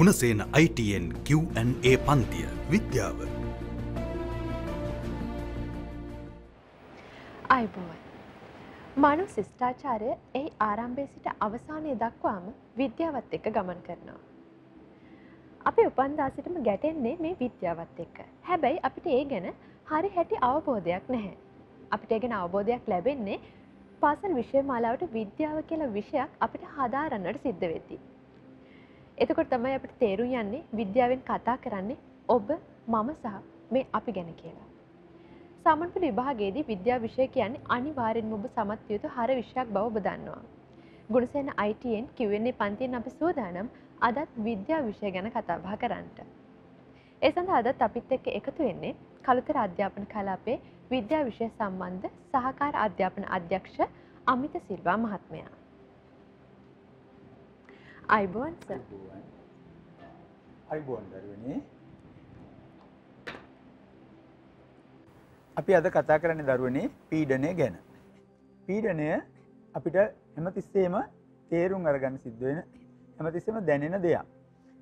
Gunasena ITN Q&A පන්තිය විද්‍යාව. අයිබෝවන්. මනු ශිෂ්ඨාචාරය එහි ආරම්භය සිට අවසානය දක්වාම විද්‍යාවත් එක්ක ගමන් කරනවා. අපි උපන්දා සිටම ගැටෙන්නේ මේ විද්‍යාවත් එක්ක. හැබැයි අපිට ඒ ගැන හරි හැටි අවබෝධයක් නැහැ. අපිට ඒ ගැන අවබෝධයක් ලැබෙන්නේ පාසල් විෂය මාලාවට විද්‍යාව කියලා විෂයක් අපිට හදාරන්නට සිද්ධ වෙද්දී. එතකොට තමයි අපිට තේරුම් යන්නේ විද්‍යාවෙන් කතා කරන්නේ ඔබ මම සහ මේ අපි ගැන කියලා. සමන්පිට විභාගයේදී විද්‍යා විෂය කියන්නේ අනිවාර්යෙන්ම ඔබ සමත් විය යුතු හර විෂයක් බව ඔබ දන්නවා. ගුණසේන ITN Q&A පන්තියෙන් අපි සූදානම් අදත් විද්‍යා විෂය ගැන කතා බහ කරන්නට. ඒ සඳහා අදත් අපිත් එක්ක එකතු වෙන්නේ කළුතර අධ්‍යාපන කලාපේ විද්‍යා විෂය සම්බන්ධ සහකාර අධ්‍යාපන අධ්‍යක්ෂ අමිත සිල්වා මහත්මයා. අයිබෝන් සර්. අයිබෝන් දරුවනේ අපි අද කතා කරන්නේ දරුවනේ පීඩනය ගැන. පීඩනය අපිට හැමතිස්සෙම තේරුම් අරගන්න සිද්ධ වෙන හැමතිස්සෙම දැනෙන දෙයක්.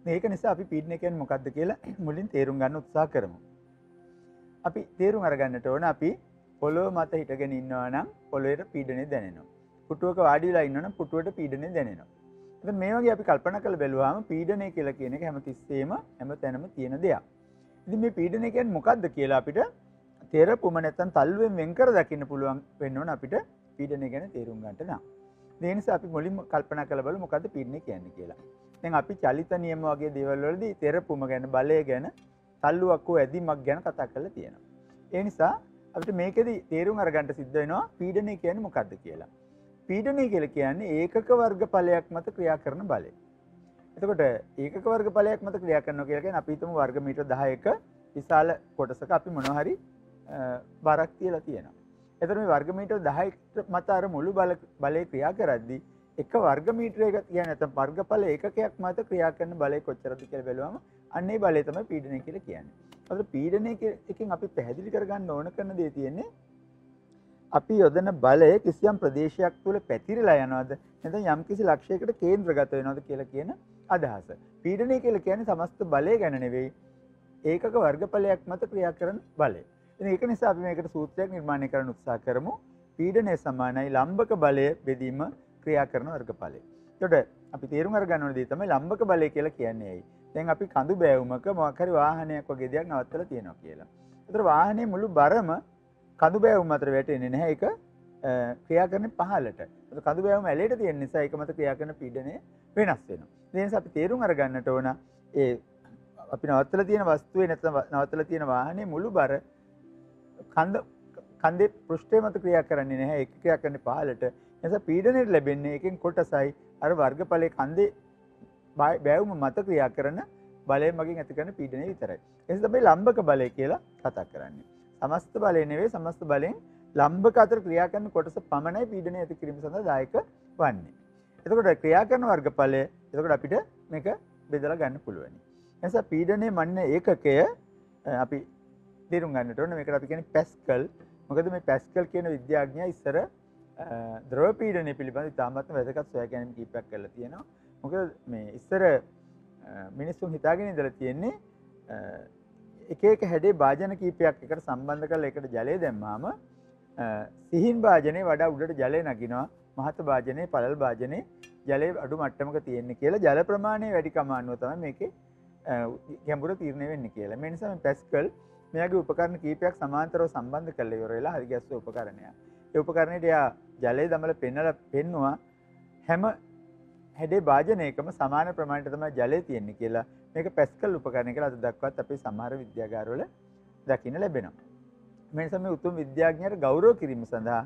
මේක නිසා අපි පීඩනය කියන්නේ මොකක්ද කියලා මුලින් තේරුම් ගන්න උත්සාහ කරමු. අපි තේරුම් අරගන්නට ඕන අපි පොළොව මත හිටගෙන ඉන්නවා නම් පොළොවේට පීඩනය දැනෙනවා. පුටුවක වාඩි වෙලා ඉන්නවා නම් පුටුවට පීඩනය දැනෙනවා. ඉතින් මේ වගේ අපි කල්පනා කරලා බැලුවාම පීඩනය කියලා කියන එක හැමතිස්සෙම හැම තැනම තියෙන දෙයක්. ඉතින් මේ පීඩනය කියන්නේ මොකක්ද කියලා අපිට තෙරපුම නැත්තම් තල්ලුවෙන් වෙන් කර දකින්න පුළුවන් වෙන්න ඕන අපිට පීඩනය ගැන තේරුම් ගන්නට නම්. ඒ නිසා අපි මුලින්ම කල්පනා කරලා බලමු මොකද්ද පීඩනය කියන්නේ කියලා. දැන් අපි චලිත නියම වගේ දේවල් වලදී තෙරපුම ගැන බලය ගැන තල්ලුවක් හෝ ඇදිමක් ගැන කතා කරලා තියෙනවා. ඒ නිසා අපිට මේකෙදි තේරුම් අරගන්න සිද්ධ වෙනවා පීඩනය කියන්නේ මොකද්ද කියලා. පීඩනය කියලා කියන්නේ ඒකක වර්ග ඵලයක් මත ක්‍රියා කරන බලය. එතකොට ඒකක වර්ග ඵලයක් මත ක්‍රියා කරනවා කියලා කියන්නේ අපි හිතමු වර්ග මීටර 10ක විශාල කොටසක අපි මොනවා හරි බරක් තියලා තියෙනවා. එතකොට මේ වර්ග මීටර 10 මත අර මුළු බල බලය ක්‍රියා කරද්දී එක වර්ග මීටරයක කියන්නේ නැත්නම් වර්ගඵල ඒකකයක් මත ක්‍රියා කරන බලය කොච්චරද කියලා බැලුවම අන්න ඒ බලය තමයි පීඩනය කියලා කියන්නේ. අද පීඩනය එකෙන් අපි පැහැදිලි කරගන්න ඕන කරන දේ තියෙන්නේ අපි යොදන බලය කිසියම් ප්‍රදේශයක් තුළ පැතිරලා යනවද නැත්නම් යම් කිසි ලක්ෂයකට කේන්ද්‍රගත වෙනවද කියලා කියන අදහස. පීඩනය කියලා කියන්නේ සමස්ත බලය ගැන නෙවෙයි ඒකක වර්ගඵලයක් මත ක්‍රියා කරන බලය. ඉතින් ඒක නිසා අපි මේකට සූත්‍රයක් නිර්මාණය කරන්න උත්සාහ කරමු. පීඩනය සමානයි ලම්බක බලය බෙදීම ක්‍රියා කරන වර්ගඵලය. එතකොට අපි තේරුම් අරගන්න ඕන දේ තමයි ලම්බක බලය කියලා කියන්නේ ඇයි? දැන් අපි කඳු බෑවුමක මොකක් හරි වාහනයක් වගේ දෙයක් නවත්තලා තියෙනවා කියලා. ඒතර වාහනේ මුළු බරම කඳු බෑවුම අතර වැටෙන්නේ නැහැ. ඒක ක්‍රියා කරන්නේ පහළට. ඒතර කඳු බෑවුම ඇලේට තියෙන නිසා ඒක මත ක්‍රියා කරන පීඩනය වෙනස් වෙනවා. ඒ නිසා අපි තේරුම් අරගන්නට ඕන ඒ අපි නවත්තලා තියෙන වස්තුවේ නැත්නම් නවත්තලා තියෙන වාහනේ මුළු බර කන්ද කන්දේ පෘෂ්ඨය මත ක්‍රියා කරන්නේ නැහැ. ඒක ක්‍රියා කරන්නේ පහළට. නිසා පීඩනයට ලැබෙන්නේ එකෙන් කොටසයි අර වර්ගඵලයේ කන්දේ බෑවුම මත ක්‍රියා කරන බලය මගින් ඇති කරන පීඩනය විතරයි. ඒක තමයි ලම්බක බලය කියලා කතා කරන්නේ. සමස්ත බලය නෙවෙයි සමස්ත බලයෙන් ලම්බක අතර ක්‍රියා කරන කොටස පමණයි පීඩනය ඇති කිරීම සඳහා දායක වන්නේ. එතකොට ක්‍රියා කරන වර්ගඵලය එතකොට අපිට මේක බෙදලා ගන්න පුළුවන්. එනිසා පීඩනයේ මන්න ඒකකය අපි තේරුම් ගන්නට ඕනේ මේකට අපි කියන්නේ පැස්කල්. මොකද මේ පැස්කල් කියන විද්‍යාඥයා ඉස්සර ද්‍රව පීඩනය පිළිබඳ ඉතාමත්ම වැදගත් සොයා ගැනීම කීපයක් කරලා තියෙනවා. මොකද මේ ඉස්සර මිනිස්සුන් හිතාගෙන ඉඳලා තියෙන්නේ එක එක හැඩේ භාජන කීපයක් එකට සම්බන්ධ කරලා එකට ජලය දැම්මාම සිහින් භාජනයේ වඩා උඩට ජලය නගිනවා මහත භාජනයේ පළල් භාජනයේ ජලය අඩු මට්ටමක තියෙන්නේ කියලා ජල ප්‍රමාණය වැඩි කම අනුව තමයි මේකේ ගැඹුර තීරණය වෙන්නේ කියලා. මේ නිසා මේ පැස්කල් මෙයාගේ උපකරණ කීපයක් සමාන්තරව සම්බන්ධ කරලා ඉවර වෙලා හරි ගැස්සු උපකරණයක්. ඒ උපකරණයට එයා ජලය දමලා පෙන්නලා පෙන්නවා හැම හැඩේ භාජනයකම සමාන ප්‍රමාණයට තමයි ජලය තියෙන්නේ කියලා මේක පැස්කල් උපකරණය කියලා අද දක්වත් අපේ සමහර විද්‍යාගාරවල දකින්න ලැබෙනවා. මේ නිසා මේ උතුම් විද්‍යාඥයන්ට ගෞරව කිරීම සඳහා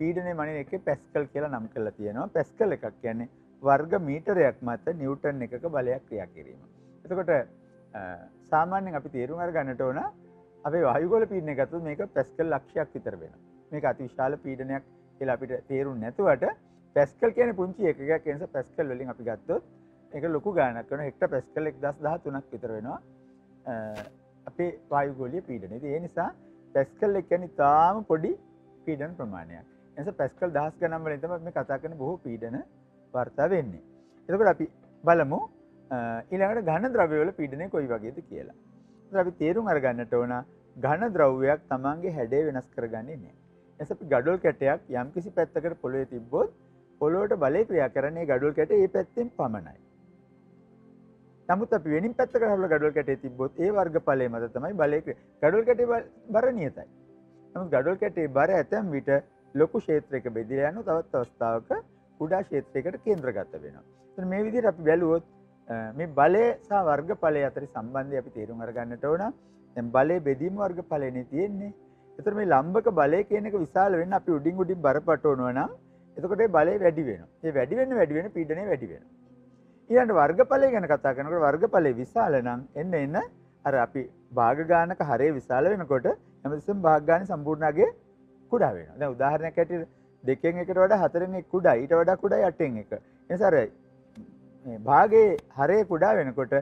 පීඩනයේ මනින එකේ පැස්කල් කියලා නම් කරලා තියෙනවා. පැස්කල් එකක් කියන්නේ වර්ග මීටරයක් මත නිව්ටන් එකක බලයක් ක්‍රියා කිරීම. එතකොට සාමාන්‍යයෙන් අපි තේරුම් අරගන්නට ඕන අපේ වායුගෝල පීඩනය ගත්තොත් මේක පැස්කල් ලක්ෂයක් විතර වෙනවා. මේක අතිවිශාල පීඩනයක් කියලා අපිට තේරුම් නැතුවට පැස්කල් කියන්නේ පුංචි එකකයක් ඒ නිසා පැස්කල් වලින් අපි ගත්තොත් ඒක ලොකු ගාණක් වෙනවා හෙක්ටර් පැස්කල් 1013ක් විතර වෙනවා අපේ වායුගෝලීය පීඩනය. ඉතින් ඒ නිසා පැස්කල් එක කියන්නේ තාම පොඩි පීඩන ප්‍රමාණයක්. ඒ නිසා පැස්කල් දහස් ගණන් වලින් තමයි මේ කතා කරන බොහෝ පීඩන වාර්තා වෙන්නේ. එතකොට අපි බලමු ඊළඟට ඝන ද්‍රව්‍යවල පීඩනය කොයි වගේද කියලා. ඒත් අපි තේරුම් අරගන්නට ඕන ඝන ද්‍රව්‍යයක් Tamange හැඩය වෙනස් කරගන්නේ නැහැ. එස අපි ගඩොල් කැටයක් යම්කිසි පැත්තකට පොළවේ තිබ්බොත් පොළොවට බලය ක්‍රියා කරන්නේ ගඩොල් කැටේ ඒ පැත්තෙන් පමණයි. නමුත් අපි වෙනින් පැත්තකට හරවලා ගඩොල් කැටේ තිබ්බොත් ඒ වර්ගඵලය මත තමයි බලය ගඩොල් කැටේ බර නියතයි. නමුත් ගඩොල් කැටේ බර ඇතැම් විට ලොකු ක්ෂේත්‍රයක බෙදලා යනවා තවත් අවස්ථාවක කුඩා ක්ෂේත්‍රයකට කේන්ද්‍රගත වෙනවා. එතන මේ විදිහට අපි බැලුවොත් මේ බලය සහ වර්ගඵලය අතර සම්බන්ධය අපි තේරුම් අරගන්නට ඕන. දැන් බලය බෙදීම වර්ගඵලයනේ තියෙන්නේ. එතකොට මේ ලම්බක බලය කියන එක විශාල වෙන්න අපි උඩින් උඩින් බර පටවනවා නම් එතකොට ඒ බලය වැඩි වෙනවා. ඒ වැඩි වෙන්න වැඩි වෙන පීඩනය වැඩි වෙනවා. ඊළඟට වර්ගඵලය ගැන කතා කරනකොට වර්ගඵලය විශාල නම් එන්න එන්න අර අපි භාග ගානක හරය විශාල වෙනකොට හැමතිස්සෙම භාග ගානේ සම්පූර්ණගේ කුඩා වෙනවා. දැන් උදාහරණයක් ඇටියට දෙකෙන් එකට වඩා හතරෙන් එක කුඩා ඊට වඩා කුඩා යටෙන් එක. එනිසා අර මේ භාගයේ හරය කුඩා වෙනකොට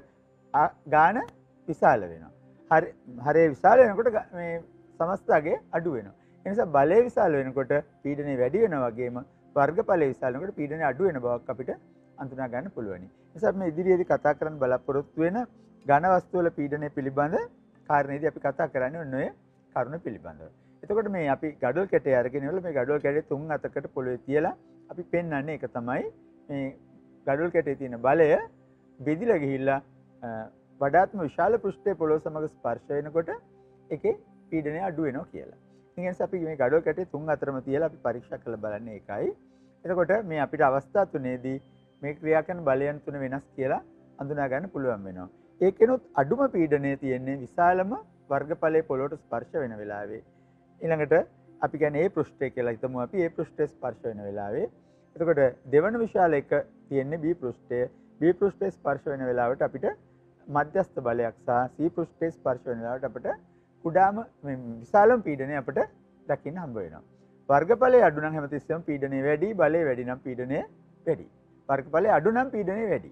ගාන විශාල වෙනවා. හරි හරය විශාල වෙනකොට මේ සමස්තගේ අඩු වෙනවා. ඒ නිසා බලය විශාල වෙනකොට පීඩනය වැඩි වෙනවා වගේම වර්ගඵලය විශාල වෙනකොට පීඩනය අඩු වෙන බවක් අපිට අඳුනා ගන්න පුළුවනි. නිසා මේ ඉදිරියේදී කතා කරන්න බලාපොරොත්තු වෙන ඝන වස්තු වල පීඩනය පිළිබඳ කාරණේදී අපි කතා කරන්නේ ඔන්න ඔය කරුණ පිළිබඳව. එතකොට මේ අපි ගඩොල් කැටේ අරගෙන ඉවල මේ ගඩොල් කැටේ තුන් අතකට පොළවේ තියලා අපි පෙන්වන්නේ ඒක තමයි මේ ගඩොල් කැටේ තියෙන බලය බෙදිලා ගිහිල්ලා වඩාත්ම විශාල පෘෂ්ඨයේ පොළොව සමග ස්පර්ශ වෙනකොට ඒකේ පීඩනය අඩු වෙනවා කියලා. ඉතින් ඒ නිසා අපි මේ ගඩොල් කැටේ තුන් අතරම තියලා අපි පරීක්ෂා කරලා බලන්නේ ඒකයි. එතකොට මේ අපිට අවස්ථා තුනේදී මේ ක්‍රියා කරන බලයන් තුන වෙනස් කියලා අඳුනා ගන්න පුළුවන් වෙනවා. ඒකෙනුත් අඩුම පීඩනය තියෙන්නේ විශාලම වර්ගඵලයේ පොළොවට ස්පර්ශ වෙන වෙලාවේ. ඊළඟට අපි කියන්නේ A පෘෂ්ඨය කියලා හිතමු අපි A පෘෂ්ඨයේ ස්පර්ශ වෙන වෙලාවේ. එතකොට දෙවන විශාල එක තියෙන්නේ B පෘෂ්ඨය. B පෘෂ්ඨයේ ස්පර්ශ වෙන වෙලාවට අපිට මධ්‍යස්ථ බලයක් සහ C පෘෂ්ඨයේ ස්පර්ශ වෙන වෙලාවට අපිට කුඩාම විශාලම පීඩනය අපිට දකින්න හම්බ වෙනවා. වර්ගඵලයේ අඩු නම් හැමතිස්සෙම පීඩනය වැඩි, බලය වැඩි නම් පීඩනය වැඩි. වර්ගඵලයේ අඩු නම් පීඩනය වැඩි.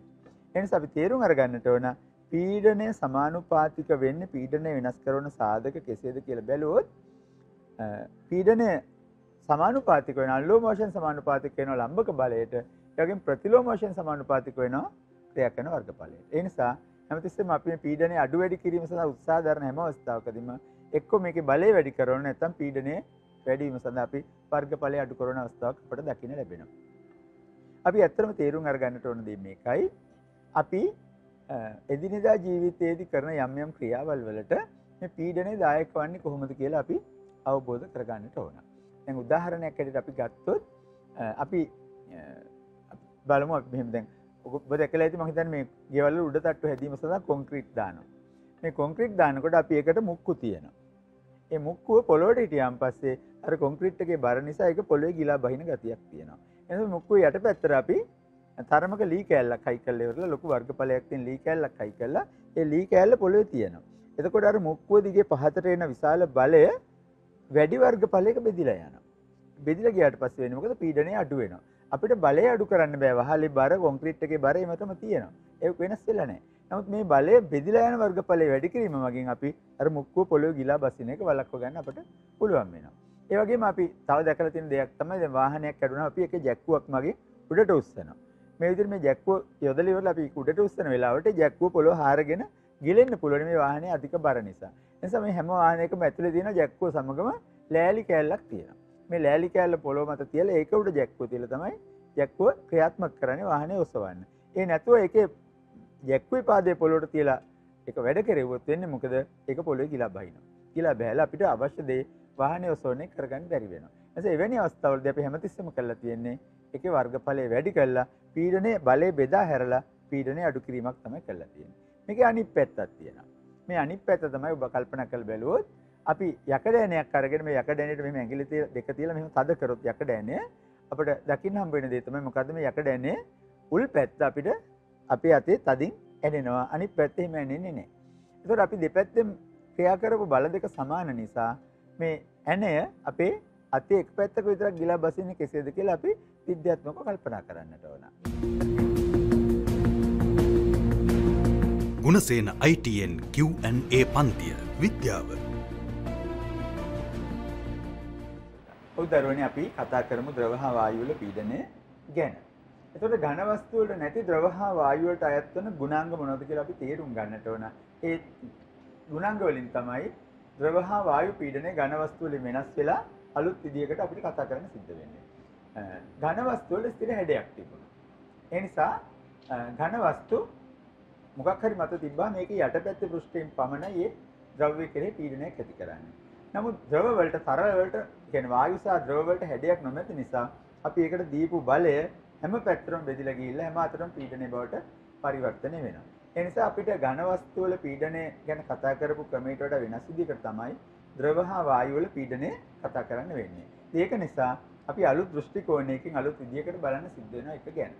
එනිසා අපි තේරුම් අරගන්නට ඕන පීඩනය සමානුපාතික වෙන්නේ පීඩනය වෙනස් කරන සාධක කෙසේද කියලා බැලුවොත් පීඩනය සමානුපාතික වෙන අල්ලෝ මෝෂන් සමානුපාතික වෙනවා ලම්බක බලයට ඒ වගේම ප්‍රතිලෝ මෝෂන් සමානුපාතික වෙනවා ක්‍රියා කරන වර්ගඵලයට. ඒ නිසා හැමතිස්සෙම අපි මේ පීඩනය අඩු වැඩි කිරීම සඳහා උත්සාහ දරන හැම අවස්ථාවකදීම එක්ක මේකේ බලය වැඩි කරන නැත්නම් පීඩනය වැඩි වීම සඳහා අපි වර්ගඵලය අඩු කරන අවස්ථාවක් අපට දකින්න ලැබෙනවා. අපි ඇත්තටම තේරුම් අරගන්නට ඕන දේ මේකයි. අපි එදිනෙදා ජීවිතයේදී කරන යම් යම් ක්‍රියාවල් වලට මේ පීඩනය දායක වන්නේ කොහොමද කියලා අපි අවබෝධ කරගන්නට ඕන. දැන් උදාහරණයක් ඇරෙට අපි ගත්තොත් අපි බලමු අපි මෙහෙම දැන් ඔබ දැකලා ඇති මම හිතන්නේ මේ ගෙවල් වල උඩ තට්ටු හැදීම සඳහා කොන්ක්‍රීට් දානවා. මේ කොන්ක්‍රීට් දානකොට අපි ඒකට මුක්කු තියනවා. ඒ මුක්කුව පොළොවට හිටියන් පස්සේ අර කොන්ක්‍රීට් එකේ බර නිසා ඒක පොළොවේ ගිලා බහින ගතියක් තියෙනවා. එනිසා මුක්කුව යටපැත්තට අපි තරමක ලී කෑල්ලක් හයි කරලා ඉවරලා ලොකු වර්ගඵලයක් තියෙන ලී කෑල්ලක් හයි කරලා ඒ ලී කෑල්ල පොළොවේ තියෙනවා. එතකොට අර මුක්කුව දිගේ පහතට එන විශාල බලය වැඩි වර්ගඵලයක බෙදිලා යනවා. බෙදිලා ගියාට පස්සේ වෙන්නේ මොකද පීඩනය අඩු වෙනවා. අපිට බලය අඩු කරන්න බෑ. වහලේ බර කොන්ක්‍රීට් එකේ බර එමතම තියෙනවා. ඒක වෙනස් වෙලා නැහැ. නමුත් මේ බලය බෙදිලා යන වර්ගඵලය වැඩි කිරීම මගින් අපි අර මුක්කුව පොළොවේ ගිලා බසින එක වළක්ව ගන්න අපිට පුළුවන් වෙනවා. ඒ වගේම අපි තව දැකලා තියෙන දෙයක් තමයි දැන් වාහනයක් කැඩුණා අපි ඒකේ ජැක්කුවක් මගින් උඩට උස්සනවා. මේ විදිහට මේ ජැක්කුව යොදලා ඉවරලා අපි උඩට උස්සන වෙලාවට ජැක්කුව පොළොව හාරගෙන ගිලෙන්න පුළුවන් මේ වාහනේ අධික බර නිසා. එනිසා මේ හැම වාහනයකම ඇතුලේ තියෙන ජැක්කුව සමගම ලෑලි කෑල්ලක් තියෙනවා. මේ ලෑලි කෑල්ල පොළොව මත තියලා ඒක උඩ ජැක්කුව තියලා තමයි ජැක්කුව ක්‍රියාත්මක කරන්නේ වාහනේ ඔසවන්න. ඒ නැතුව ඒකේ ජැක්කුවේ පාදයේ පොළොවට තියලා ඒක වැඩ කෙරෙව්වොත් වෙන්නේ මොකද? ඒක පොළොවේ ගිලා බහිනවා. ගිලා බහැලා අපිට අවශ්‍ය දේ වාහනේ ඔසවන්නේ කරගන්න බැරි වෙනවා. එතකොට එවැනි අවස්ථාවලදී අපි හැමතිස්සෙම කරලා තියෙන්නේ ඒකේ වර්ගඵලය වැඩි කරලා පීඩනයේ බලය බෙදා හැරලා පීඩනය අඩු කිරීමක් තමයි කරලා තියෙන්නේ. මේකේ අනිත් පැත්තක් තියෙනවා. මේ අනිත් පැත්ත තමයි ඔබ කල්පනා කරලා බැලුවොත් අපි යකඩෑනයක් අරගෙන මේ යකඩෑනේට මෙහෙම ඇඟිලි දෙක තියලා මෙහෙම තද කරොත් යකඩෑනය අපිට දකින්න හම්බ වෙන දේ තමයි මොකද්ද මේ යකඩෑනේ උල් පැත්ත අපිට අපේ අතේ තදින් ඇනෙනවා අනිත් පැත්තේ එහෙම ඇනෙන්නේ නැහැ. ඒකෝට අපි දෙපැත්තෙන් ක්‍රියා කරපු බල දෙක සමාන නිසා මේ ඇණය අපේ අතේ එක් පැත්තක විතරක් ගිලා බසින්නේ කෙසේද කියලා අපි විද්‍යාත්මකව කල්පනා කරන්නට ඕන. ගුණසේන ITN Q&A පන්තිය විද්‍යාව උදරුවනේ අපි කතා කරමු ද්‍රව හා වායු වල පීඩනය ගැන. එතකොට ඝන වස්තු වල නැති ද්‍රව හා වායු වලට අයත් වෙන ගුණාංග මොනවද කියලා අපි තේරුම් ගන්නට ඕන. ඒ ගුණාංග වලින් තමයි ද්‍රව හා වායු පීඩනය ඝන වස්තු වලින් වෙනස් වෙලා අලුත් විදියකට අපිට කතා කරන්න සිද්ධ වෙන්නේ. ඝන වස්තු වල ස්ථිර හැඩයක් තිබුණා. ඒ නිසා ඝන වස්තු මොකක් හරි මත තිබ්බා මේකේ යටපැත්තේ පෘෂ්ඨයෙන් පමණයි ඒ ද්‍රව්‍ය කෙරේ පීඩනයක් ඇති කරන්නේ. නමුත් ද්‍රව වලට තරල වලට කියන්නේ වායු සහ ද්‍රව වලට හැඩයක් නොමැති නිසා අපි ඒකට දීපු බලය හැම පැත්තටම බෙදිලා ගිහිල්ලා හැම අතරම පීඩනය බවට පරිවර්තනය වෙනවා. ඒ නිසා අපිට ඝන වස්තු වල පීඩනය ගැන කතා කරපු ක්‍රමයට වඩා වෙනස් විදිහකට තමයි ද්‍රව හා වායු වල පීඩනය කතා කරන්න වෙන්නේ. ඒක නිසා අපි අලුත් දෘෂ්ටි කෝණයකින් අලුත් විදිහකට බලන්න සිද්ධ වෙනවා එක ගැන.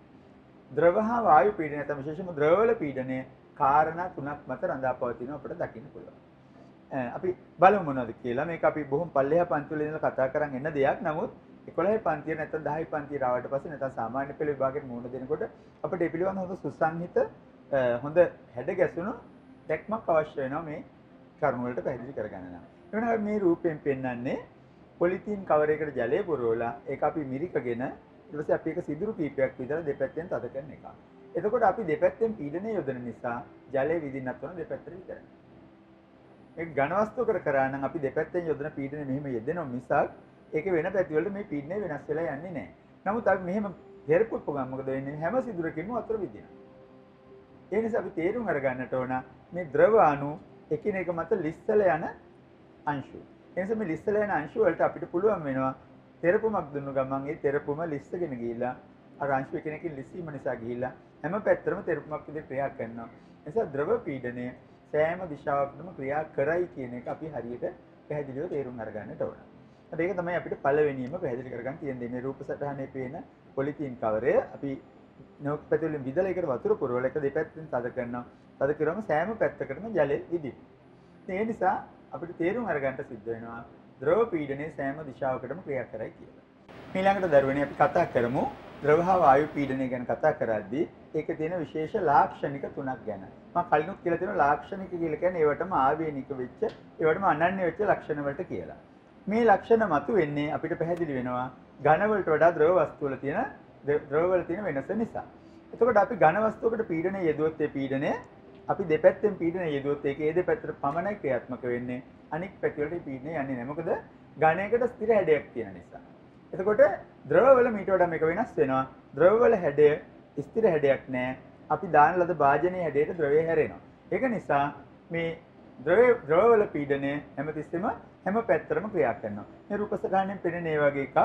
ද්‍රව හා වායු පීඩනය තමයි විශේෂයෙන්ම ද්‍රවවල පීඩනය කාරණා තුනක් මත රඳා පවතිනවා අපිට දකින්න පුළුවන්. අපි බලමු මොනවද කියලා. මේක අපි බොහොම පල්ලෙහා පන්ති වල ඉඳලා කතා කරන් එන දෙයක්. නමුත් 11 පන්තිය නැත්නම් 10 පන්තියට ආවට පස්සේ නැත්නම් සාමාන්‍ය පෙළ විභාගයට මුහුණ දෙනකොට අපිට ඒ පිළිබඳව හොඳ සුසංහිත හොඳ හැඩ ගැසුණු දැක්මක් අවශ්‍ය වෙනවා මේ කරුණ වලට පැහැදිලි කරගන්න නම්. එවනම් මේ රූපයෙන් පෙන්වන්නේ පොලිතීන් කවරයකට ජලය පුරවලා ඒක අපි මිරිකගෙන ඊට පස්සේ අපි ඒක සිදුරු කීපයක් විතර දෙපැත්තෙන් තද කරන එක. එතකොට අපි දෙපැත්තෙන් පීඩනය යොදන නිසා ජලය විදින්නත් ඕන දෙපැත්තට විතරයි. ඒක ඝන වස්තුවකට කරා නම් අපි දෙපැත්තෙන් යොදන පීඩනය මෙහෙම යෙදෙනවා මිසක් ඒක වෙන පැති වලට මේ පීඩනය වෙනස් වෙලා යන්නේ නැහැ. නමුත් අපි මෙහෙම හෙරපුත් පොගම් මොකද වෙන්නේ හැම සිදුරකින්ම වතුර විදිනවා. ඒ නිසා අපි තේරුම් අරගන්නට ඕන මේ ද්‍රව අණු එකිනෙක මත ලිස්සල යන අංශු. ඒ නිසා මේ ලිස්සල යන අංශු වලට අපිට පුළුවන් වෙනවා තෙරපුමක් දුන්නු ගමන් ඒ තෙරපුම ලිස්සගෙන ගිහිල්ලා අර අංශු එකිනෙකින් ලිස්සීම නිසා ගිහිල්ලා හැම පැත්තටම තෙරපුමක් විදිහට ක්‍රියා කරනවා. ඒ නිසා ද්‍රව පීඩනය සෑම දිශාවකටම ක්‍රියා කරයි කියන එක අපි හරියට පැහැදිලිව තේරුම් අරගන්නට ඕන. ඒක තමයි අපිට පළවෙනියම පැහැදිලි කරගන්න තියෙන්නේ මේ රූප සටහනේ පේන පොලිතීන් කවරය අපි නොක් පැතුලින් විදලා ඒකට වතුර පුරවල එක දෙපැත්තෙන් තද කරනවා. තද කරාම සෑම පැත්තකටම ජලය ඉදිරි. ඒ නිසා අපිට තේරුම් අරගන්න සිද්ධ වෙනවා ද්‍රව පීඩනයේ සෑම දිශාවකටම ක්‍රියා කරයි කියලා. ඊළඟට දරුවනේ අපි කතා කරමු ද්‍රව හා වායු පීඩනය ගැන කතා කරද්දී ඒකේ තියෙන විශේෂ ලාක්ෂණික තුනක් ගැන. මම කලිනුත් කියලා තියෙනවා ලාක්ෂණික කියලා කියන්නේ ඒවටම ආවේනික වෙච්ච, ඒවටම අනන්‍ය වෙච්ච ලක්ෂණ වලට කියලා. මේ ලක්ෂණ මතු වෙන්නේ අපිට පැහැදිලි වෙනවා ඝන වලට වඩා ද්‍රව වස්තු වල තියෙන ද්‍රව වල තියෙන වෙනස නිසා. එතකොට අපි ඝන වස්තුවකට පීඩනය යෙදුවොත් ඒ පීඩනය අපි දෙපැත්තෙන් පීඩනය යෙදුවොත් ඒක ඒ දෙපැත්තට පමණයි ක්‍රියාත්මක වෙන්නේ. අනික් පැති වලට පීඩනය යන්නේ නැහැ. මොකද ඝනයකට ස්ථිර හැඩයක් තියෙන නිසා. එතකොට ද්‍රව වල මීට වඩා මේක වෙනස් වෙනවා. ද්‍රව වල හැඩය ස්ථිර හැඩයක් නැහැ. අපි දාන ලද භාජනයේ හැඩයට ද්‍රවය හැරෙනවා. ඒක නිසා මේ ද්‍රව ද්‍රවවල පීඩනය හැමතිස්සෙම හැම පැත්තරම ක්‍රියා කරනවා. මේ රූප සටහනෙන් පෙනෙන ඒ වගේ එකක්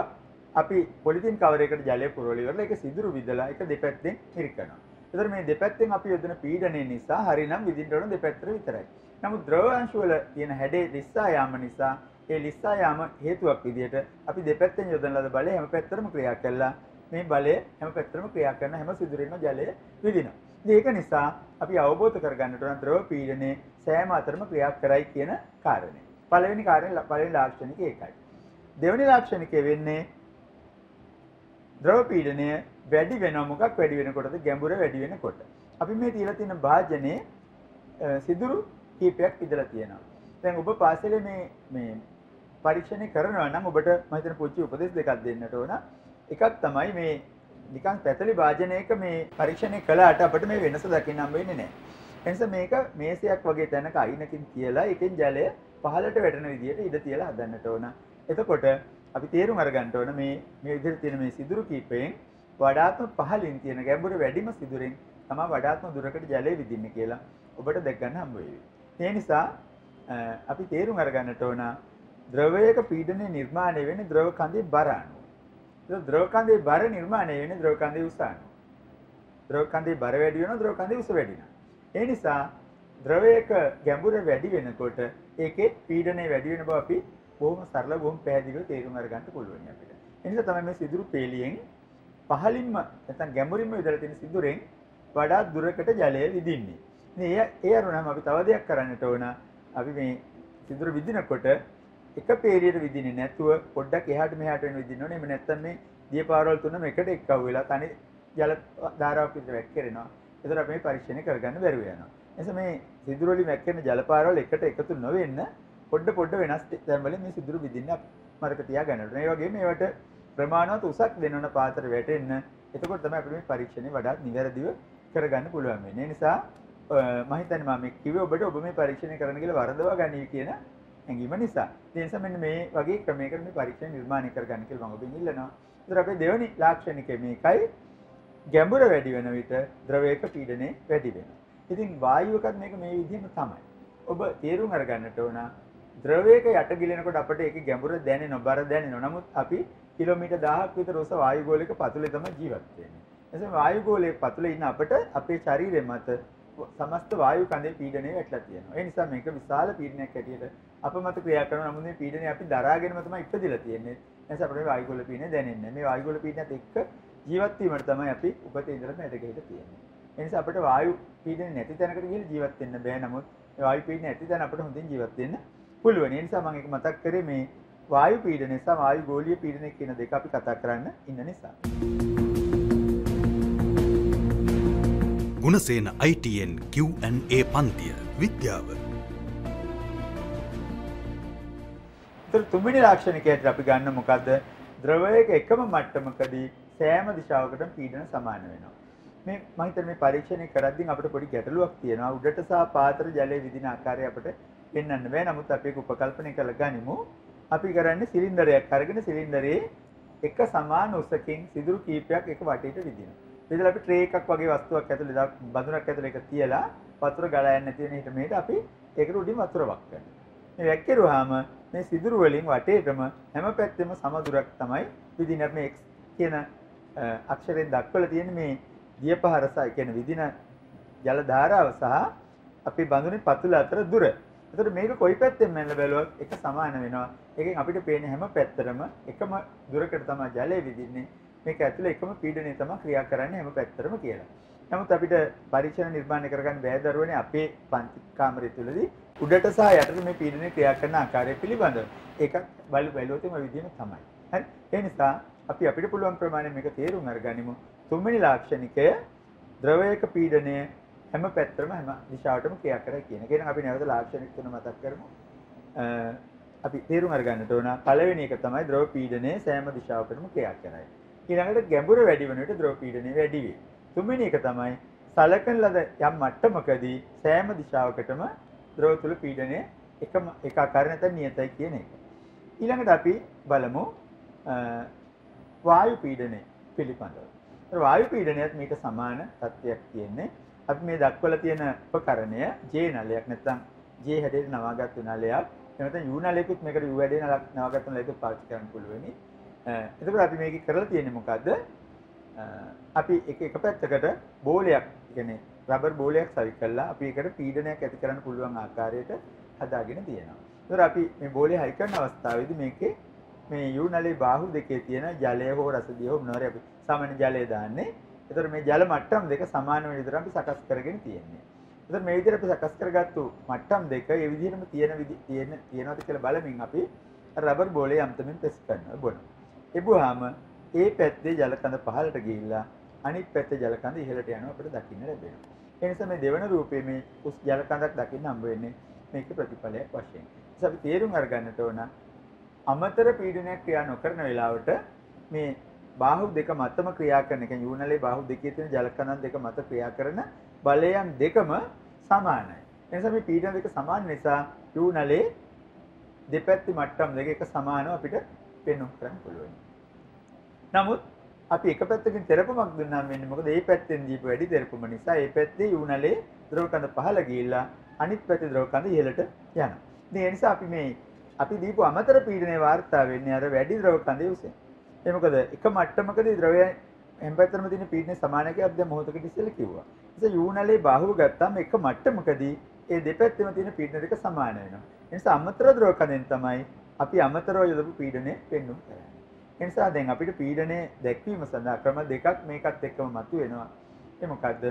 අපි පොලිතින් කවරයකට ජලය පුරවල ඉවරලා ඒක සිදුරු විදලා ඒක දෙපැත්තෙන් හිරිකනවා. ඒතර මේ දෙපැත්තෙන් අපි යොදන පීඩනය නිසා හරිනම් විදින්න ඕන දෙපැත්තට විතරයි. නමුත් ද්‍රව අංශු වල තියෙන හැඩේ ලිස්සා යාම නිසා ඒ ලිස්සා යාම හේතුවක් විදිහට අපි දෙපැත්තෙන් යොදන ලද බලය හැම පැත්තටම ක්‍රියා කළා. මේ බලය හැම පැත්තටම ක්‍රියා කරන හැම සිදුරින්ම ජලය විදිනවා. ඒක නිසා අපි අවබෝධ කරගන්නට ඕන ද්‍රව පීඩනයේ සෑම අතරම ක්‍රියා කරයි කියන කාරණය. පළවෙනි කාරණේ පළවෙනි ලාක්ෂණික ඒකයි. දෙවෙනි ලාක්ෂණිකය වෙන්නේ ද්‍රව පීඩනය වැඩි වෙනවා මොකක් වැඩි වෙනකොටද ගැඹුර වැඩි වෙනකොට. අපි මේ තියලා තියෙන භාජනයේ සිදුරු කීපයක් ඉදලා තියෙනවා. දැන් ඔබ පාසලේ මේ මේ පරීක්ෂණය කරනවා නම් ඔබට මම හිතන පුංචි උපදෙස් දෙකක් දෙන්නට ඕන. එකක් තමයි මේ නිකන් පැතලි වාජනයක මේ පරීක්ෂණය කළාට අපිට මේ වෙනස දකින්න හම්බ වෙන්නේ නැහැ. එනිසා මේක මේසයක් වගේ තැනක අයිනකින් තියලා ඒකෙන් ජලය පහළට වැටෙන විදිහට ඉඩ තියලා හදන්නට ඕන. එතකොට අපි තේරුම් අරගන්න ඕන මේ මේ විදිහට තියෙන මේ සිදුරු කීපයෙන් වඩාත්ම පහළින් තියෙන ගැඹුර වැඩිම සිදුරෙන් තමයි වඩාත්ම දුරකට ජලය විදින්නේ කියලා ඔබට දැක් ගන්න හම්බ වෙවි. ඒ නිසා අපි තේරුම් අරගන්නට ඕන ද්‍රවයක පීඩනය නිර්මාණය වෙන්නේ ද්‍රව කඳේ බර අනුව. ඒක ද්‍රව කඳේ බර නිර්මාණය වෙන්නේ ද්‍රව කඳේ උස අනුව. ද්‍රව කඳේ බර වැඩි වෙනවා ද්‍රව කඳේ උස වැඩි වෙනවා. ඒ නිසා ද්‍රවයක ගැඹුර වැඩි වෙනකොට ඒකේ පීඩනය වැඩි වෙන බව අපි බොහොම සරල බොහොම පැහැදිලිව තේරුම් අරගන්න පුළුවන් අපිට. ඒ නිසා තමයි මේ සිදුරු පේලියෙන් පහලින්ම නැත්නම් ගැඹුරින්ම විදලා තියෙන සිදුරෙන් වඩා දුරකට ජලය විදින්නේ. ඉතින් ඒ ඒ අරුණම අපි තව දෙයක් කරන්නට ඕන. අපි මේ සිදුර විදිනකොට එක පේරියට විදින්නේ නැතුව පොඩ්ඩක් එහාට මෙහාට වෙන විදින්න ඕනේ. එහෙම නැත්නම් මේ දියපාරවල් තුනම එකට එක්කව වෙලා තනි ජල ධාරාවක් විතර වැක්කිරෙනවා. ඒතර අපි මේ පරීක්ෂණය කරගන්න බැරුව යනවා. එනිසා මේ සිදුරු වලින් වැක්කෙන ජල පාරවල් එකට එකතු නොවෙන්න පොඩ පොඩ වෙනස් තැන් වලින් මේ සිදුරු විදින්න මතක තියාගන්න ඕනේ. ඒ වගේම මේවට ප්‍රමාණවත් උසක් දෙනවන පාතර වැටෙන්න එතකොට තමයි අපිට මේ පරීක්ෂණය වඩාත් නිවැරදිව කරගන්න පුළුවන් වෙන්නේ. ඒ නිසා මම හිතන්නේ මම මේ කිව්වේ ඔබට ඔබ මේ පරීක්ෂණය කරන්න කියලා වරදවා ගනී කියන හැඟීම නිසා. ඒ නිසා මෙන්න මේ වගේ ක්‍රමයකට මේ පරීක්ෂණ නිර්මාණය කරගන්න කියලා මම ඔබෙන් ඉල්ලනවා. ඒතර අපේ දෙවනි ලාක්ෂණිකය මේකයි ගැඹුර වැඩි වෙන විට ද්‍රවයක පීඩනය වැඩි වෙනවා. ඉතින් වායුවකත් මේක මේ විදිහම තමයි. ඔබ තේරුම් අරගන්නට ඕන ද්‍රවයක යට ගිලෙනකොට අපිට ඒකේ ගැඹුර දැනෙනවා, බර දැනෙනවා. නමුත් අපි කිලෝමීටර් 1000ක් විතර උස වායු ගෝලයක පතුලේ තමයි ජීවත් වෙන්නේ. එතකොට වායු ගෝලයේ පතුලේ ඉන්න අපිට අපේ ශරීරය මත සමස්ත වායු කඳේ පීඩනය වැටලා තියෙනවා. ඒ නිසා මේක විශාල පීඩනයක් හැටියට අප මත ක්‍රියා කරන නමුත් මේ පීඩනය අපි දරාගෙනම තමයි ඉපදිලා තියෙන්නේ. ඒ නිසා අපිට වායු ගෝල පීඩනය දැනෙන්නේ නැහැ. මේ වායු ගෝල පීඩනයත් එක්ක ජීවත් වීමට තමයි අපි උපතේ ඉඳලා මැද ගෙහිලා තියෙන්නේ. ඒ නිසා අපිට වායු පීඩනය නැති තැනකට ගිහින් ජීවත් වෙන්න බෑ. නමුත් මේ වායු පීඩනය නැති තැන අපිට හොඳින් ජීවත් වෙන්න පුළුවන්. ඒ නිසා මම ඒක මතක් කරේ මේ වායු පීඩනය සහ වායු ගෝලීය පීඩනය කියන දෙක අපි කතා කරන්න ඉන්න නිසා. ගුණසේන ITN Q&A පන්තිය විද්‍යාව ඒතර තුන්වෙනි ලාක්ෂණිකයට අපි ගන්න මොකද්ද? ද්‍රවයක එකම මට්ටමකදී සෑම දිශාවකටම පීඩන සමාන වෙනවා. මේ මම හිතන්නේ මේ පරීක්ෂණය කරද්දී අපිට පොඩි ගැටලුවක් තියෙනවා. උඩට සහ පාතර ජලයේ විදින ආකාරය අපිට පෙන්වන්න බෑ. නමුත් අපි ඒක උපකල්පනය කරලා ගනිමු. අපි කරන්නේ සිලින්ඩරයක් අරගෙන සිලින්ඩරේ එක සමාන උසකින් සිදුරු කීපයක් එක වටේට විදිනවා. විදලා අපි ට්‍රේ එකක් වගේ වස්තුවක් ඇතුලේ දා බඳුනක් ඇතුලේ එක තියලා වතුර ගලා යන්නේ නැති වෙන හිට මෙහෙට අපි ඒකට උඩින් වතුර වක් කරනවා. මේ වැක්කිරුවාම මේ සිදුරු වලින් වටේටම හැම පැත්තෙම සම දුරක් තමයි විදින මේ x කියන අක්ෂරයෙන් දක්වලා තියෙන මේ දියපහර සහ කියන විදින ජල ධාරාව සහ අපි බඳුනේ පතුල අතර දුර. එතකොට මේක කොයි පැත්තෙන් මැල්ල බැලුවත් එක සමාන වෙනවා. ඒකෙන් අපිට පේන්නේ හැම පැත්තටම එකම දුරකට තමයි ජලය විදින්නේ. මේක ඇතුලේ එකම පීඩනය තමයි ක්‍රියා කරන්නේ හැම පැත්තටම කියලා. නමුත් අපිට පරීක්ෂණ නිර්මාණය කරගන්න බැහැ දරුවනේ අපේ පන්ති කාමරය තුලදී උඩට සහ යටට මේ පීඩනය ක්‍රියා කරන ආකාරය පිළිබඳව. ඒකත් බලු බැලුවොත් මේ විදිහම තමයි. හරි. ඒ නිසා අපි අපිට පුළුවන් ප්‍රමාණය මේක තේරුම් අරගනිමු. තුන්වෙනි ලාක්ෂණිකය ද්‍රවයක පීඩනය හැම පැත්තටම හැම දිශාවටම ක්‍රියා කරයි කියන එක. එහෙනම් අපි නැවත ලාක්ෂණික තුන මතක් කරමු. අපි තේරුම් අරගන්නට ඕන පළවෙනි එක තමයි ද්‍රව පීඩනය සෑම දිශාවකටම ක්‍රියා කරයි. ඊළඟට ගැඹුර වැඩි වෙන විට ද්‍රව පීඩනය වැඩි වේ. තුන්වෙනි එක තමයි සලකන ලද යම් මට්ටමකදී සෑම දිශාවකටම ද්‍රව තුල පීඩනය එකම එක ආකාරය නැත්නම් නියතයි කියන එක. ඊළඟට අපි බලමු වායු පීඩනය පිළිබඳව. වායු පීඩනයත් මේක සමාන තත්ත්වයක් තියෙන්නේ. අපි මේ දක්වලා තියෙන උපකරණය J නලයක් නැත්නම් J හැඩයට නවාගත්තු නලයක්. එහෙනම් U නලයකුත් මේකට U හැඩේ නවාගත්තු නලයකුත් පාවිච්චි කරන්න පුළුවනි. එතකොට අපි මේක කරලා තියෙන්නේ මොකද්ද? අපි එක එක පැත්තකට බෝලයක් කියන්නේ රබර් බෝලයක් සවි කළා අපි ඒකට පීඩනයක් ඇති කරන්න පුළුවන් ආකාරයට හදාගෙන තියෙනවා. ඒතර අපි මේ බෝලේ හයි කරන අවස්ථාවේදී මේකේ මේ යූ නලේ බාහුව දෙකේ තියෙන ජලය හෝ රසදිය හෝ මොනවාරි අපි සාමාන්‍ය ජලය දාන්නේ. ඒතර මේ ජල මට්ටම් දෙක සමාන වෙන විදිහට අපි සකස් කරගෙන තියෙන්නේ. ඒතර මේ විදිහට අපි සකස් කරගත්තු මට්ටම් දෙක ඒ විදිහටම තියෙන විදි තියෙන තියෙනවද කියලා බලමින් අපි රබර් බෝලේ යම්තමින් ප්‍රෙස් කරනවා බොනවා. එබුවාම ඒ පැත්තේ ජල කඳ පහළට ගිහිල්ලා අනිත් පැත්තේ ජල කඳ ඉහළට යනවා අපිට දකින්න ලැබෙනවා. ඒ නිසා මේ දෙවන රූපයේ මේ උස් ජල කඳක් දකින්න හම්බ වෙන්නේ මේක ප්‍රතිඵලයක් වශයෙන්. ඒ අපි තේරුම් අරගන්නට ඕන අමතර පීඩනයක් ක්‍රියා නොකරන වෙලාවට මේ බාහුව දෙක මතම ක්‍රියා කරන එක යූනලේ බාහුව දෙකේ තියෙන ජල කඳන් දෙක මත ක්‍රියා කරන බලයන් දෙකම සමානයි. ඒ නිසා මේ පීඩන දෙක සමාන නිසා යූනලේ දෙපැත්ති මට්ටම් දෙක එක සමානව අපිට පෙන්වන්න කරන්න පුළුවන්. නමුත් අපි එක පැත්තකින් තෙරපමක් දුන්නාම වෙන්නේ මොකද මේ පැත්තෙන් දීපු වැඩි තෙරපම නිසා මේ පැත්තේ යූනලේ ද්‍රව කඳ පහළ ගිහිල්ලා අනිත් පැත්තේ ද්‍රව කඳ ඉහළට යනවා. ඉතින් ඒ නිසා අපි මේ අපි දීපු අමතර පීඩනයේ වාර්තා වෙන්නේ අර වැඩි ද්‍රව කඳේ උසෙන්. ඒ මොකද එක මට්ටමකදී ද්‍රවය හැම පැත්තටම තියෙන පීඩනය සමාන කියලා අපි දැන් මොහොතකට ඉස්සෙල්ලා කිව්වා. ඒ නිසා යූනලේ බාහුව ගත්තාම එක මට්ටමකදී ඒ දෙපැත්තෙම තියෙන පීඩන දෙක සමාන වෙනවා. ඒ නිසා අමතර ද්‍රව කඳෙන් තමයි අපි අමතරව යොදපු පීඩනය පෙන්වන්න කරන්නේ. ඒ නිසා දැන් අපිට පීඩනය දැක්වීම සඳහා ක්‍රම දෙකක් මේකත් එක්කම මතුවෙනවා. ඒ මොකද්ද?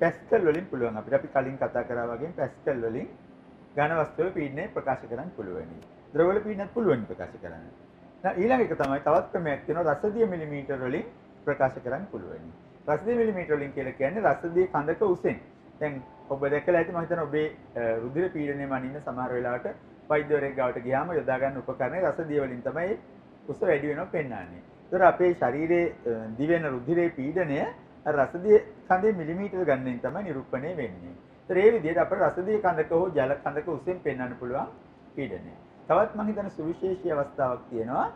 පැස්කල් වලින් පුළුවන් අපිට අපි කලින් කතා කරා වගේ පැස්කල් වලින් ඝන වස්තු වල පීඩනය ප්‍රකාශ කරන්න පුළුවන්. ද්‍රව වල පීඩනයත් පුළුවන් ප්‍රකාශ කරන්න. දැන් ඊළඟ එක තමයි තවත් ක්‍රමයක් තියෙනවා රසදිය මිලිමීටර වලින් ප්‍රකාශ කරන්න පුළුවන්. රසදිය මිලිමීටර වලින් කියලා කියන්නේ රසදිය කඳක උසෙන්. දැන් ඔබ දැකලා ඇති මම හිතනවා ඔබේ රුධිර පීඩනය මනින්න සමහර වෙලාවට වෛද්‍යවරයෙක් ගාවට ගියාම යොදා ගන්න උපකරණය රසදිය වලින් තමයි උස වැඩි වෙනව පෙන්වන්නේ. ඒතර අපේ ශරීරයේ අ, දිවෙන රුධිරයේ පීඩනය අර රසදිය කඳේ මිලිමීටර ගණනින් තමයි නිරූපණය වෙන්නේ. ඒතර ඒ විදිහට අපේ රසදිය කඳක හෝ ජල කඳක උසෙන් පෙන්වන්න පුළුවන් පීඩනය. තවත් මම හිතන සුවිශේෂී අවස්ථාවක් තියෙනවා.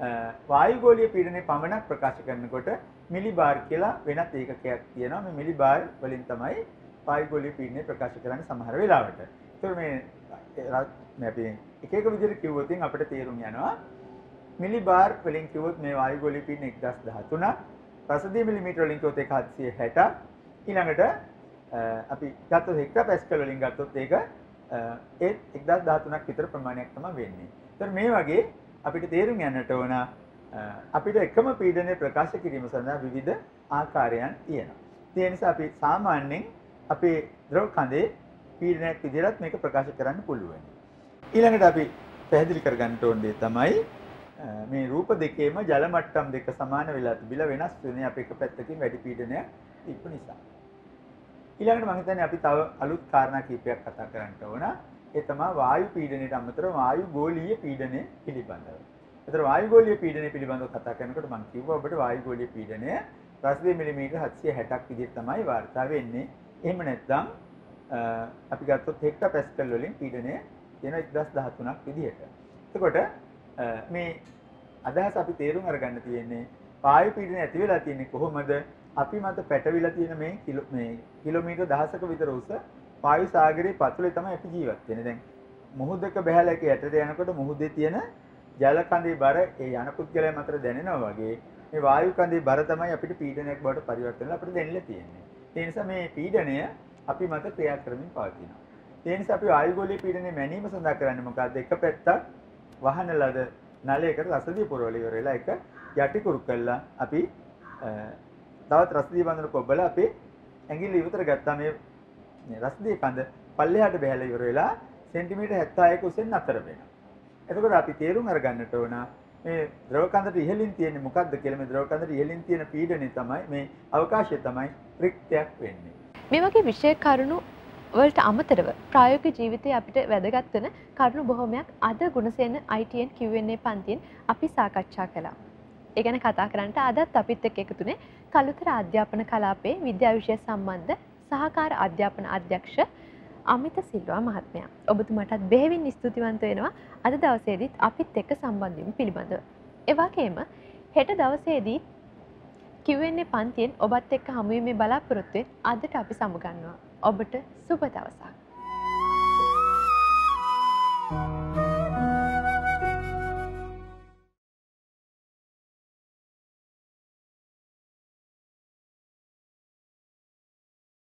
අ, වායුගෝලීය පීඩනය පමණක් ප්‍රකාශ කරනකොට මිලිබාර් කියලා වෙනත් ඒකකයක් තියෙනවා. මේ මිලිබාර් වලින් තමයි වායුගෝලීය පීඩනය ප්‍රකාශ කරන්නේ සමහර වෙලාවට. ඒතර මේ ර- මේ අපි එක එක විදිහට කිව්වොත් අපිට තේරුම් යනවා මිලිබාර් වලින් කිව්වොත් මේ වායුගෝලීය පීඩන 1013ක් රසදිය මිලිමීටර වලින් කිව්වොත් ඒක 760ක් ඊළඟට අ, අපි ගත්තොත් හෙක්ටා පැස්කල් වලින් ගත්තොත් ඒක අ, ඒ 1013ක් විතර ප්‍රමාණයක් තමයි වෙන්නේ. ඒතර මේ වගේ අපිට තේරුම් යන්නට ඕන අ, අපිට එකම පීඩනය ප්‍රකාශ කිරීම සඳහා විවිධ ආකාරයන් තියෙනවා. ඒ නිසා අපි සාමාන්‍යයෙන් අපේ ද්‍රව කඳේ පීඩනයක් විදිහට මේක ප්‍රකාශ කරන්න පුළුවන්. ඊළඟට අපි පැහැදිලි කරගන්න ඕන දේ තමයි අ, මේ රූප දෙකේම ජල මට්ටම් දෙක සමාන වෙලා තිබිලා වෙනස් වෙන්නේ අපි එක පැත්තකින් වැඩි පීඩනයක් තිබ්බ නිසා. ඊළඟට මම හිතන්නේ අපි තව අලුත් කාරණා කීපයක් කතා කරන්න ඕන. ඒ තමයි වායු පීඩනයට අමතරව වායු ගෝලීය පීඩනය පිළිබඳව. ඒතර වායු ගෝලීය පීඩනය පිළිබඳව කතා කරනකොට මම කිව්වා ඔබට වායු ගෝලීය පීඩනය රසදිය මිලිමීටර 760ක් විදිහට තමයි වාර්තා වෙන්නේ. එහෙම නැත්නම් අ, අපි ගත්තොත් හෙක්ටා පැස්කල් වලින් පීඩනය තියෙන 1013ක් විදිහට. එතකොට අ, මේ අදහස අපි තේරුම් අරගන්න තියෙන්නේ වායු පීඩනය ඇති වෙලා තියෙන්නේ කොහොමද? අපි මත පැටවිලා තියෙන මේ කිලෝ මේ කිලෝමීටර් දහසක විතර උස වායු සාගරයේ පතුලේ තමයි අපි ජීවත් වෙන්නේ. දැන් මුහුදක බහැලා එක යටට යනකොට මුහුදේ තියෙන ජල කඳේ බර ඒ යන පුද්ගලයන් අතර දැනෙනවා වගේ මේ වායු කඳේ බර තමයි අපිට පීඩනයක් බවට පරිවර්තන වෙලා අපිට දැනෙලා තියෙන්නේ. ඒ නිසා මේ පීඩනය අපි මත ක්‍රියා කරමින් පවතිනවා. ඒ නිසා අපි වායුගෝලීය පීඩනය මැනීම සඳහා කරන්නේ මොකද්ද? එක පැත්තක් වහන ලද නලයකට රසදිය පුරවල ඉවර වෙලා එක යටිකුරු කළා අපි අ, තවත් රසදිය බඳුන කොබ්බලා අපේ ඇඟිල්ල ඉවතර ගත්තා මේ මේ රසදිය කඳ පල්ලෙහාට බහැලා ඉවර වෙලා සෙන්ටිමීටර් 71 උසෙන් නතර වෙනවා. එතකොට අපි තේරුම් අරගන්නට ඕන මේ ද්‍රව කඳට ඉහළින් තියෙන්නේ මොකක්ද කියලා මේ ද්‍රව කඳට ඉහළින් තියෙන පීඩනය තමයි මේ අවකාශය තමයි රික්තයක් වෙන්නේ. මේ වගේ විෂය කරුණු වලට අමතරව ප්‍රායෝගික ජීවිතයේ අපිට වැදගත් වෙන කරුණු බොහොමයක් අද ගුණසේන ITN Q&A පන්තියෙන් අපි සාකච්ඡා කළා. ඒ ගැන කතා කරන්නට අදත් අපිත් එක්ක එකතුනේ කළුතර අධ්‍යාපන කලාපයේ විද්‍යා විෂය සම්බන්ධ සහකාර අධ්‍යාපන අධ්‍යක්ෂ අමිත සිල්වා මහත්මයා. ඔබතුමාටත් බෙහෙවින් ස්තුතිවන්ත වෙනවා අද දවසේදීත් අපිත් එක්ක සම්බන්ධ වීම පිළිබඳව. ඒ වගේම හෙට දවසේදී Q&A පන්තියෙන් ඔබත් එක්ක හමුවීමේ බලාපොරොත්තුවෙන් අදට අපි සමුගන්නවා. ඔබට සුබ දවසක්. Thank you.